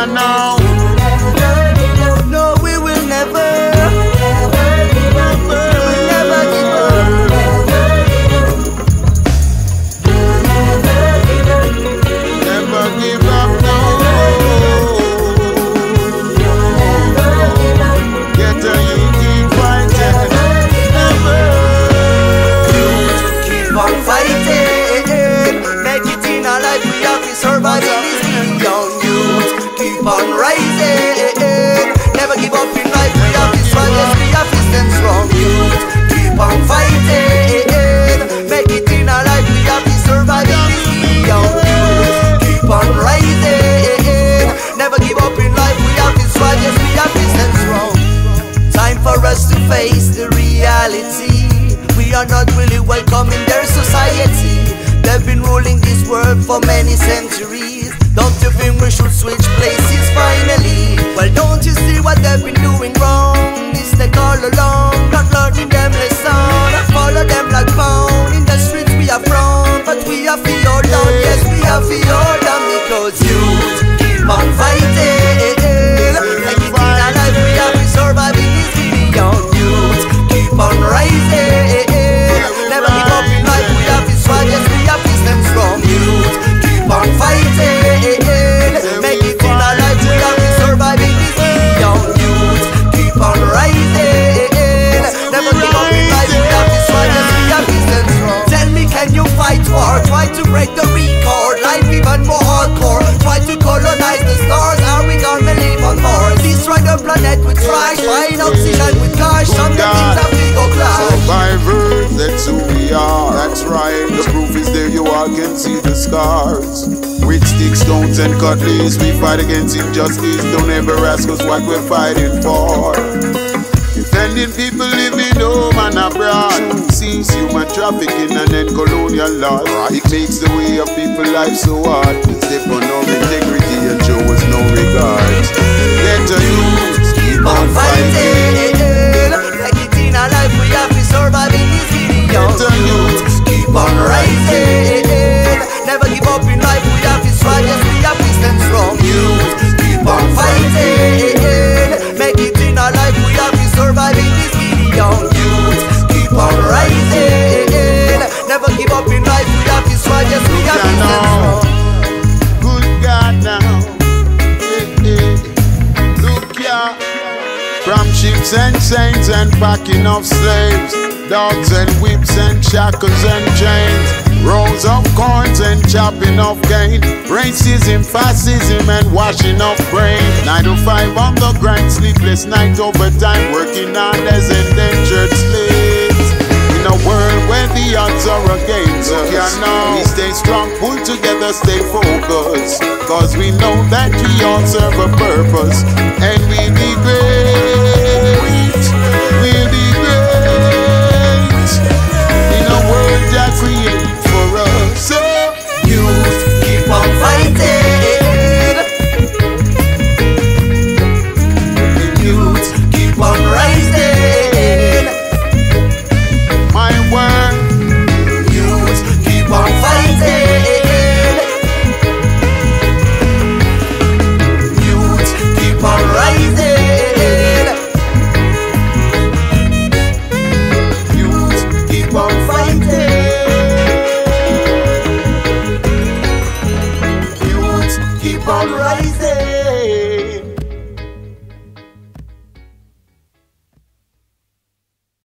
ya know. No, we will never. We will never give up. Never give up, no. Get a you keep fighting. Never. Keep on fighting. Make it in our life. We have to survive Never give up in life. We have. Yes, we have strong. Keep on fighting. Make it in life. We have to survive. Keep on rising. Never give up in life. We have. Yes, we have strong. Time for us to face the reality. We are not really welcome in their society. They've been ruling this world for many centuries. Keep on fighting. Survivors, that's we are. That's right. The proof is there, you all can see the scars. With sticks, stones, and cutlass, we fight against injustice. Don't ever ask us what we're fighting for. Defending people living home and abroad. Sees human trafficking and then colonial law. It makes the way of people life so hard. Step on no integrity and show us no regard. From ships and chains and packing of slaves, dogs and whips and shackles and chains, rows of coins and chopping of cane, racism, fascism and washing of brain. Nine to five on the grind, sleepless night overtime, working hard as endangered slaves. In a world where the odds are against us, yeah, we stay strong, pull together, stay focused. Cause we know that we all serve a purpose, and we'll be fundraising.